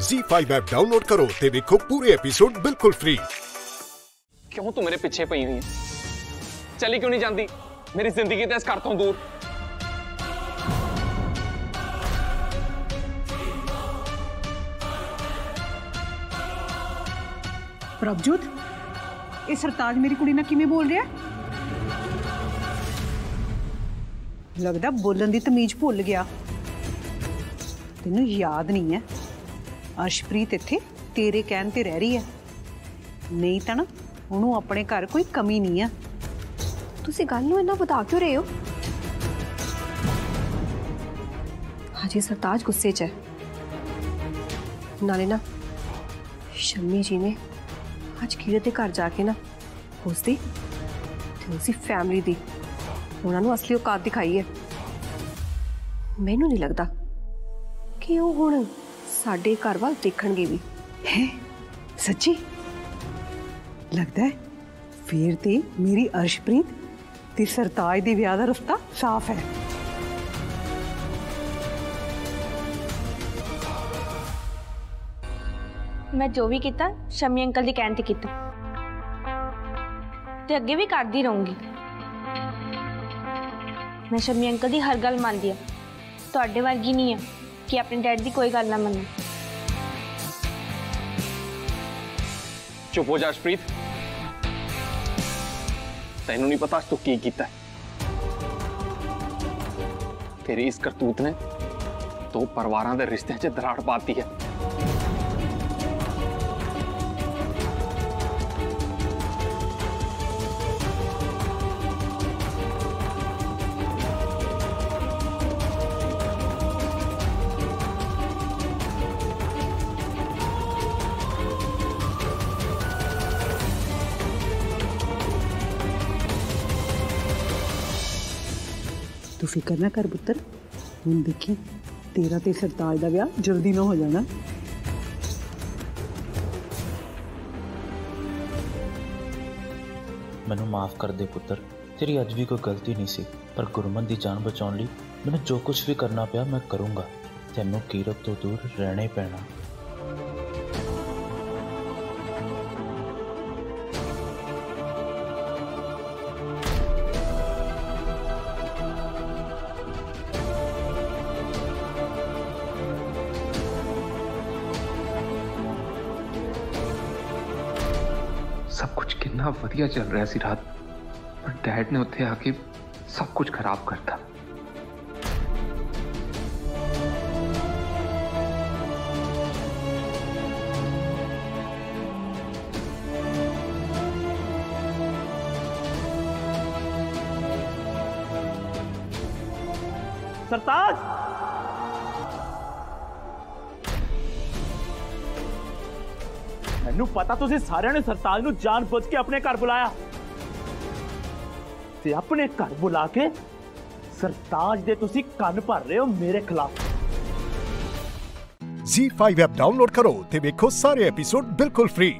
Z5 app download ਕਰੋ ਤੇ ਵੇਖੋ ਪੂਰੇ ਐਪੀਸੋਡ ਬਿਲਕੁਲ ਫ੍ਰੀ ਕਿਉਂ ਤੂੰ ਮੇਰੇ ਪਿੱਛੇ ਪਈ ਹੋਈ ਹੈ ਚਲੀ ਕਿਉਂ ਨਹੀਂ ਜਾਂਦੀ ਮੇਰੀ ਜ਼ਿੰਦਗੀ ਤੇ ਇਸ ਘਰ ਤੋਂ ਦੂਰ ਪ੍ਰਭਜੋਤ ਇਹ ਸਰਤਾਜ ਮੇਰੀ ਕੁੜੀ ਨਾਲ ਕਿਵੇਂ ਬੋਲ ਰਿਹਾ ਲੱਗਦਾ ਬੋਲਣ ਦੀ ਤਮੀਜ਼ ਭੁੱਲ ਗਿਆ ਤੈਨੂੰ ਯਾਦ ਨਹੀਂ ਹੈ ਅਰਸ਼ਪ੍ਰੀਤ ਇੱਥੇ ਤੇਰੇ ਕਹਿਣ ਤੇ ਰਹਿ ਰਹੀ ਹੈ ਨਹੀਂ ਤਾਂ ਨਾ ਉਹਨੂੰ ਆਪਣੇ ਘਰ ਕੋਈ ਕਮੀ ਨਹੀਂ ਆ ਤੁਸੀਂ ਗੱਲ ਨੂੰ ਇੰਨਾ ਵਧਾ ਕਿਉਂ ਰਹੇ ਹੋ ਹਾਜੀ ਸਰਤਾਜ ਗੁੱਸੇ 'ਚ ਹੈ ਨਾਲੇ ਨਾ ਸ਼ੰਮੀ ਜੀ ਨੇ ਅੱਜ ਕੀਰਤ ਦੇ ਘਰ ਜਾ ਕੇ ਨਾ ਉਸਦੀ ਤੇ ਉਸਦੀ ਫੈਮਿਲੀ ਦੀ ਉਹਨਾਂ ਨੂੰ ਅਸਲੀ ਔਕਾਤ ਦਿਖਾਈ ਹੈ ਮੈਨੂੰ ਨਹੀਂ ਲੱਗਦਾ ਕਿ ਉਹ ਹੁਣ ਸਾਡੇ ਘਰ ਵੱਲ ਦੇਖਣਗੇ ਵੀ ਹੈ ਸੱਚੀ ਲੱਗਦਾ ਹੈ ਫੇਰ ਤੇ ਮੇਰੀ ਅਰਸ਼ਪ੍ਰੀਤ ਤੇ ਸਰਤਾਜ ਦੇ ਵਿਆਹ ਦਾ ਰਸਤਾ ਸਾਫ਼ ਹੈ ਮੈਂ ਜੋ ਵੀ ਕੀਤਾ ਸ਼ਮੀ ਅੰਕਲ ਦੀ ਕਹਿਣ ਤੇ ਕੀਤਾ ਤੇ ਅੱਗੇ ਵੀ ਕਰਦੀ ਰਹੂੰਗੀ ਮੈਂ ਸ਼ਮੀ ਅੰਕਲ ਦੀ ਹਰ ਗੱਲ ਮੰਨਦੀ ਆ ਤੁਹਾਡੇ ਵਰਗੀ ਨਹੀਂ ਆ कि अपने डैड की कोई गल ना मन्नो चुप हो जा तेन नहीं पता तू की किया तेरी इस करतूत ने दो तो परिवार के रिश्ते च दराड़ पाती है। ਤੂੰ ਫਿਕਰ ਨਾ ਕਰ ਪੁੱਤਰ ਹੁਣ ਦੇਖੀ ਤੇਰਾ ਤੇ ਸਰਤਾਜ ਦਾ ਵਿਆਹ ਜਲਦੀ ਨਾ ਹੋ ਜਾਣਾ ਮੈਨੂੰ ਮਾਫ ਕਰ ਦੇ ਪੁੱਤਰ ਤੇਰੀ ਅੱਜ ਵੀ ਕੋਈ ਗਲਤੀ ਨਹੀਂ ਸੀ ਪਰ ਗੁਰਮਨ ਦੀ ਜਾਨ ਬਚਾਉਣ ਲਈ ਮੈਨੂੰ ਜੋ ਕੁਝ ਵੀ ਕਰਨਾ ਪਿਆ ਮੈਂ ਕਰੂੰਗਾ ਤੈਨੂੰ ਕੀਰਤ ਤੋਂ ਦੂਰ ਰਹਿਣਾ ਹੀ ਪੈਣਾ ਸਭ ਕੁਝ ਕਿੰਨਾ ਵਧੀਆ ਚੱਲ ਰਿਹਾ ਸੀ ਰਾਤ ਪਰ ਡੈਡ ਨੇ ਉੱਥੇ ਆ ਕੇ ਸਭ ਕੁਝ ਖਰਾਬ ਕਰਤਾ ਸਰਤਾਜ ਮੈਨੂੰ ਪਤਾ ਤੁਸੀਂ ਸਾਰਿਆਂ ਨੇ ਸਰਤਾਜ ਨੂੰ ਜਾਣ ਬੁੱਝ ਕੇ ਆਪਣੇ ਘਰ ਬੁਲਾਇਆ ਤੇ ਆਪਣੇ ਘਰ ਬੁਲਾ ਕੇ ਸਰਤਾਜ ਦੇ ਤੁਸੀਂ ਕੰਨ ਭਰ ਰਹੇ ਹੋ ਮੇਰੇ ਖਿਲਾਫ Z5 ਐਪ ਡਾਊਨਲੋਡ ਕਰੋ ਤੇ ਵੇਖੋ ਸਾਰੇ ਐਪੀਸੋਡ ਬਿਲਕੁਲ ਫ੍ਰੀ